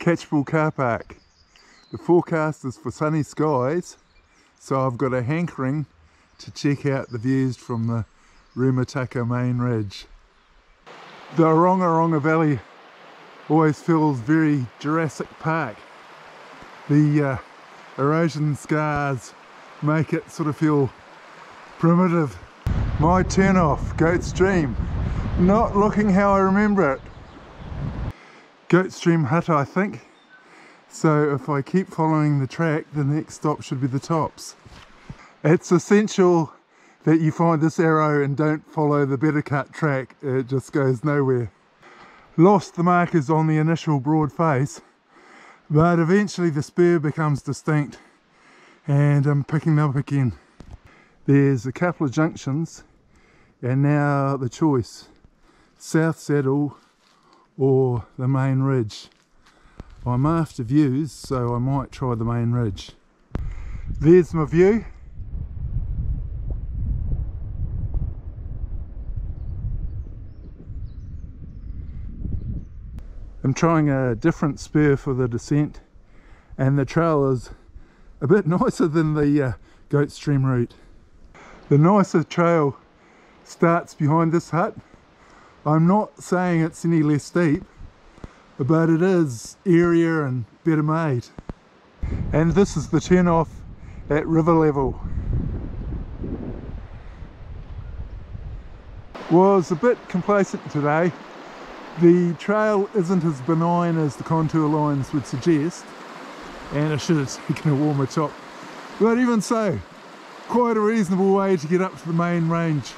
Catchpool car park. The forecast is for sunny skies, so I've got a hankering to check out the views from the Remutaka main ridge. The Orongorongo Valley always feels very Jurassic Park. The uh, erosion scars make it sort of feel primitive. My turn off, Goat Stream. Not looking how I remember it. Goat Stream Hut I think. So if I keep following the track, the next stop should be the tops. It's essential that you find this arrow and don't follow the better cut track. It just goes nowhere. Lost the markers on the initial broad face, but eventually the spur becomes distinct and I'm picking them up again. There's a couple of junctions and now the choice, South Saddle or the main ridge. I'm after views so I might try the main ridge. There's my view. I'm trying a different spur for the descent and the trail is a bit nicer than the uh, goat stream route. The nicer trail starts behind this hut. I'm not saying it's any less steep, but it is airier and better made. And this is the turn off at river level. Was a bit complacent today the trail isn't as benign as the contour lines would suggest and I should have taken a warmer top but even so quite a reasonable way to get up to the main range